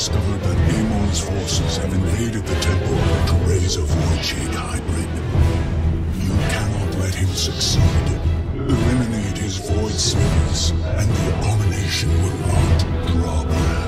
discovered that Amon's forces have invaded the temple to raise a Void hybrid. You cannot let him succeed. Eliminate his Void Slivers, and the abomination will not draw breath.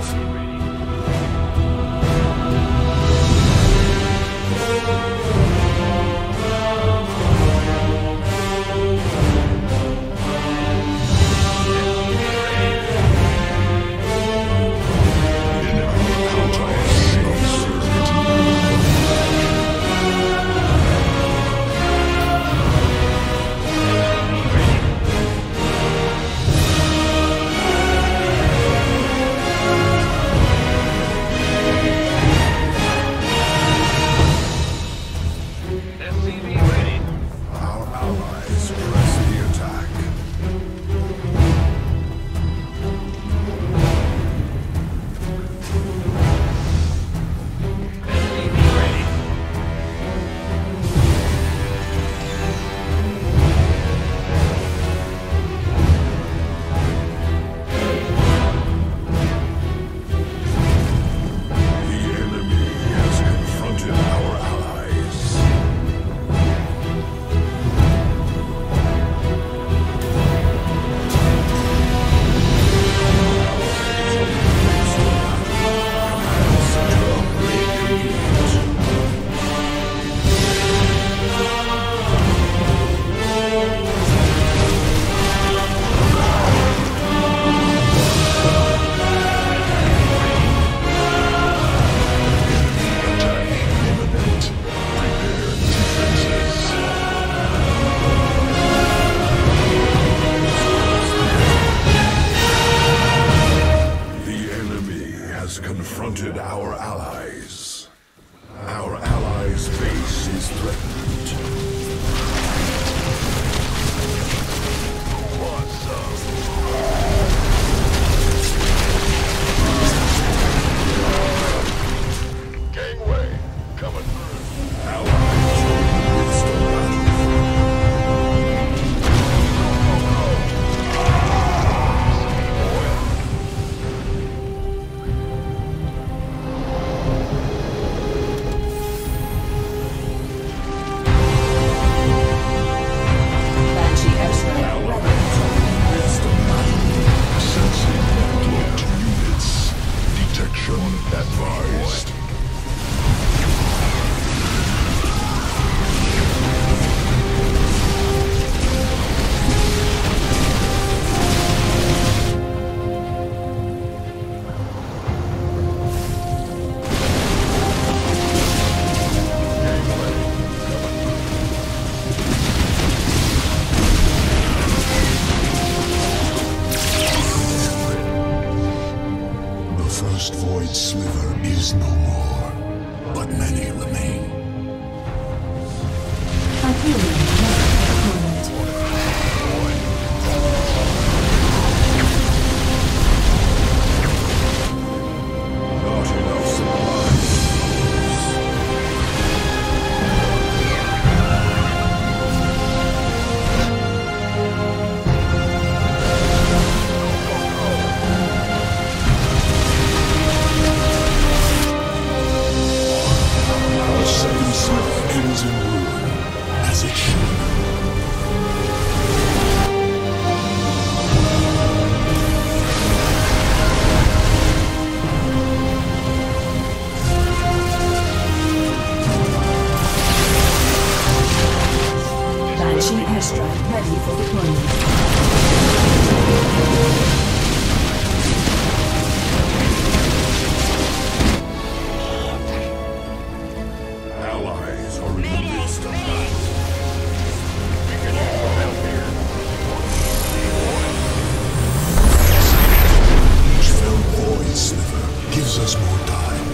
Gives us more time.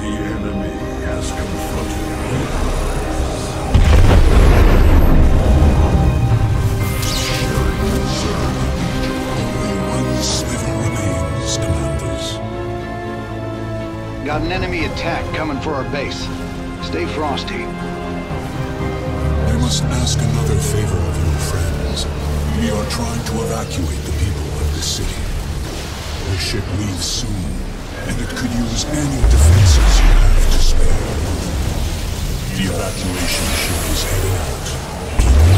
The enemy has confronted Only one sliver remains, Commanders. Got an enemy attack coming for our base. Stay frosty. evacuate the people of this city. The ship leaves soon, and it could use any defenses you have to spare. The evacuation ship is heading out.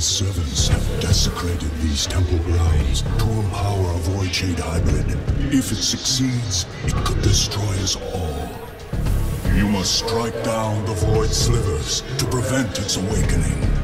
Satan's servants have desecrated these temple grounds to empower a Void Shade hybrid. If it succeeds, it could destroy us all. You must strike down the Void Slivers to prevent its awakening.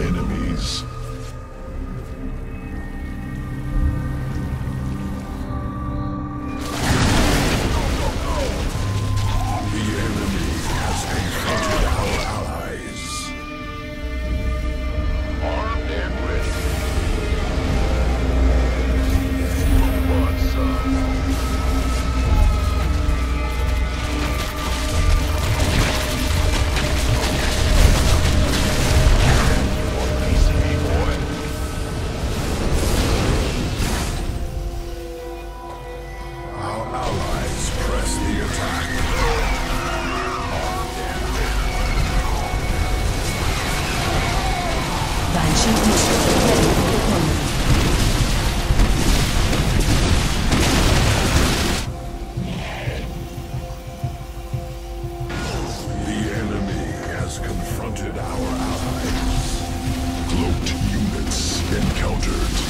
enemies. encountered.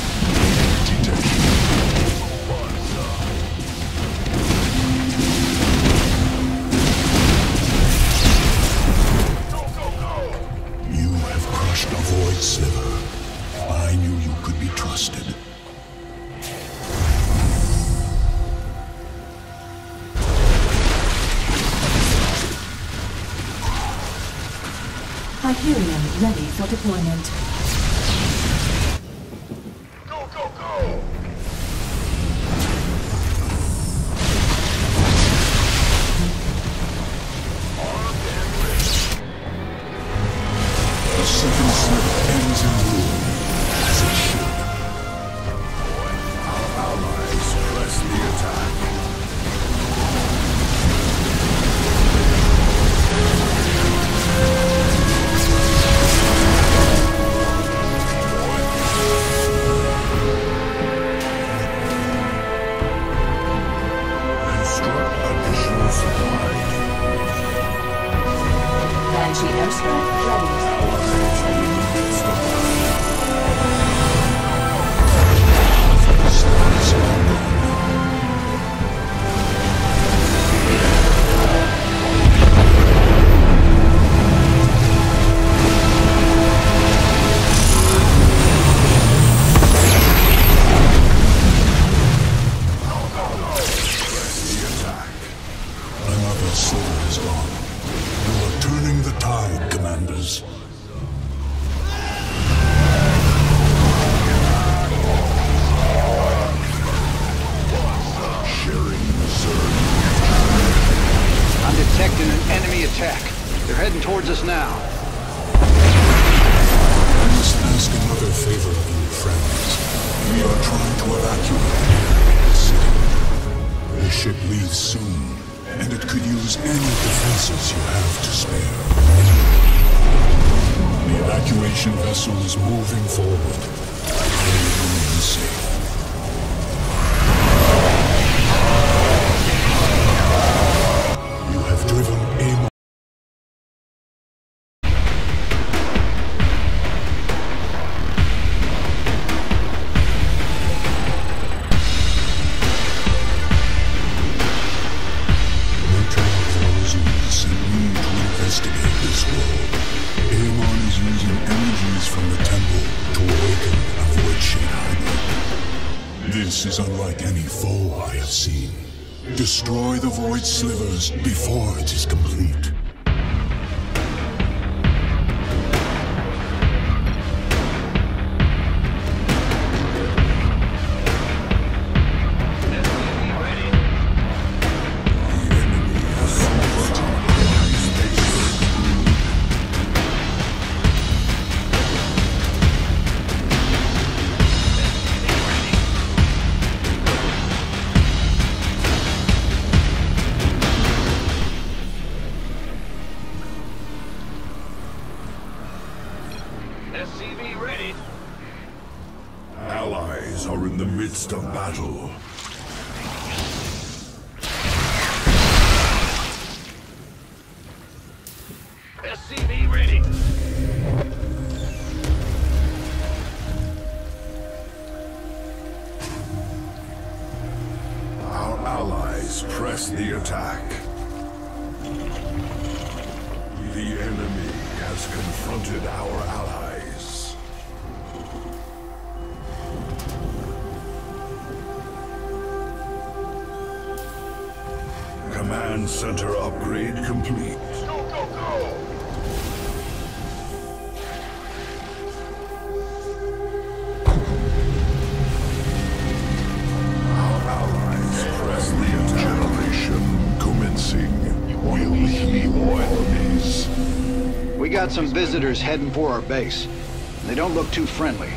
Ship leaves soon, and it could use any defenses you have to spare. The evacuation vessel is moving forward. I you remain safe. Energies from the temple to awaken a void shade. This is unlike any foe I have seen. Destroy the void slivers before it is complete. SCV ready. Our allies press the attack. The enemy has confronted our allies. Command center upgrade complete. Got some visitors heading for our base. They don't look too friendly.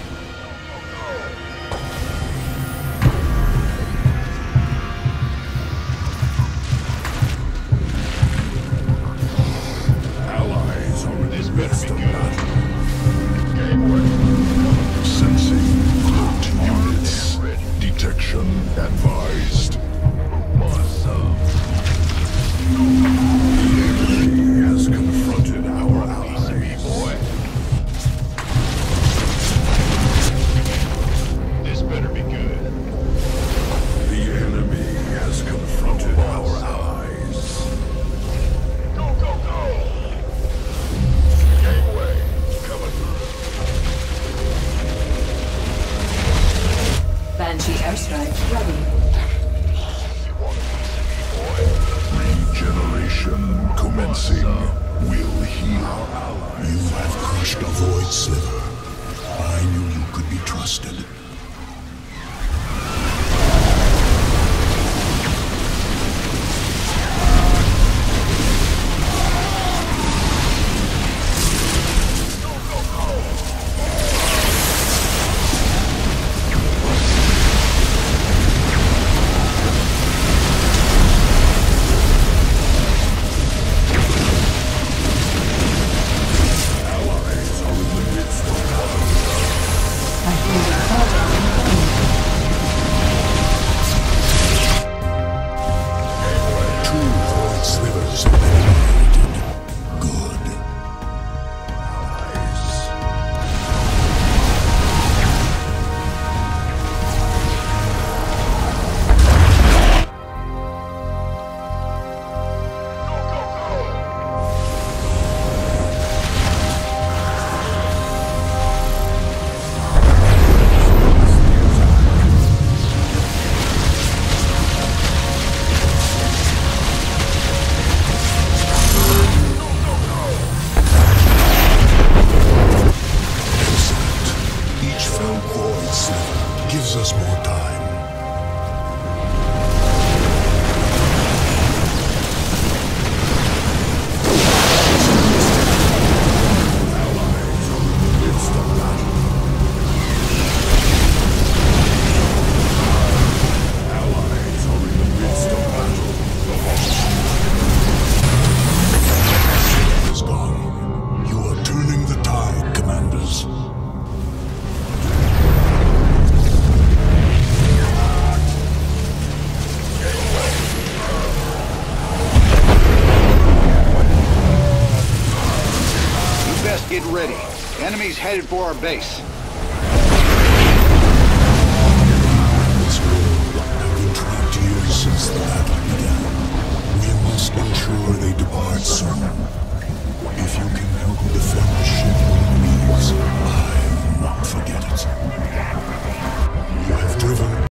gives us more time. Enemies headed for our base.